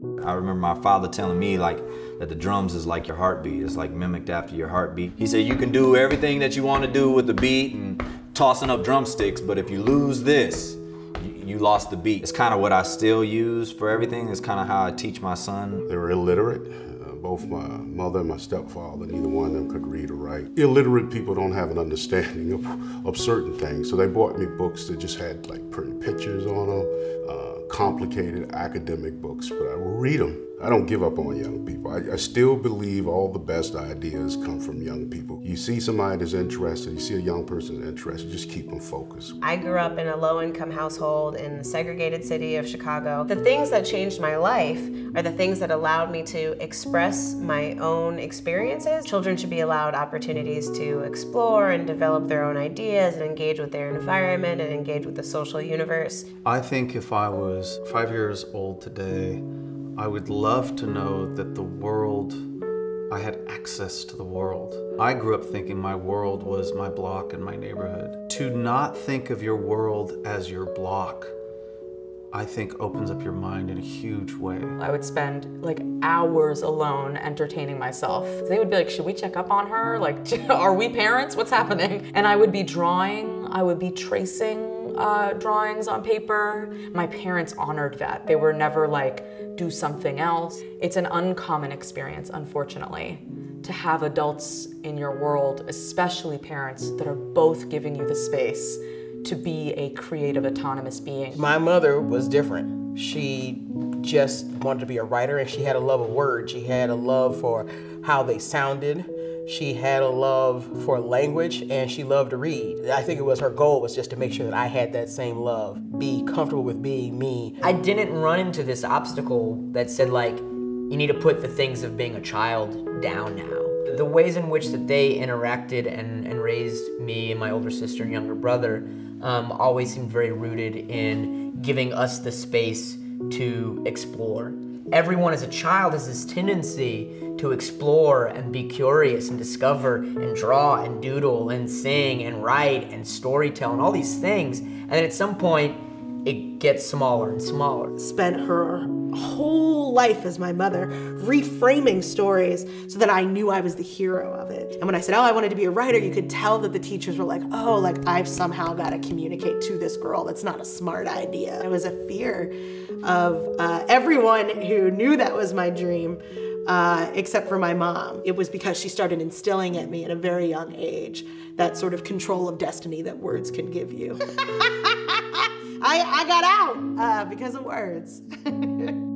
I remember my father telling me like that the drums is like your heartbeat. It's like mimicked after your heartbeat. He said you can do everything that you want to do with the beat and tossing up drumsticks, but if you lose this, you, lost the beat. It's kind of what I still use for everything. It's kind of how I teach my son. They were illiterate. Uh, both my mother and my stepfather, neither one of them could read or write. Illiterate people don't have an understanding of, of certain things, so they bought me books that just had like pretty pictures on them, uh, complicated academic books, but I will read them. I don't give up on young people. I, I, still believe all the best ideas come from young people. You see somebody that's interested, you see a young person that's interested, just keep them focused. I grew up in a low income household in the segregated city of Chicago. The things that changed my life are the things that allowed me to express my own experiences. Children should be allowed opportunities to explore and develop their own ideas and engage with their environment and engage with the social universe. I think if I was five years old today, I would love to know that the world, I had access to the world. I grew up thinking my world was my block and my neighborhood. To not think of your world as your block, I think opens up your mind in a huge way. I would spend like hours alone entertaining myself. They would be like, should we check up on her? Like, are we parents? What's happening? And I would be drawing, I would be tracing uh, drawings on paper. My parents honored that. They were never like, do something else. It's an uncommon experience, unfortunately, to have adults in your world, especially parents, that are both giving you the space to be a creative, autonomous being. My mother was different. She just wanted to be a writer and she had a love of words. She had a love for how they sounded she had a love for language and she loved to read. I think it was her goal was just to make sure that I had that same love, be comfortable with being me. I didn't run into this obstacle that said like, you need to put the things of being a child down now. The ways in which that they interacted and, and raised me and my older sister and younger brother um, always seemed very rooted in giving us the space to explore. Everyone as a child has this tendency to explore and be curious and discover and draw and doodle and sing and write and storytell and all these things. And then at some point, it gets smaller and smaller. Spent her whole life as my mother reframing stories so that I knew I was the hero of it. And when I said, oh, I wanted to be a writer, you could tell that the teachers were like, oh, like I've somehow got to communicate to this girl. That's not a smart idea. It was a fear of uh, everyone who knew that was my dream uh, except for my mom. It was because she started instilling at me at a very young age that sort of control of destiny that words can give you. I, I got out uh, because of words.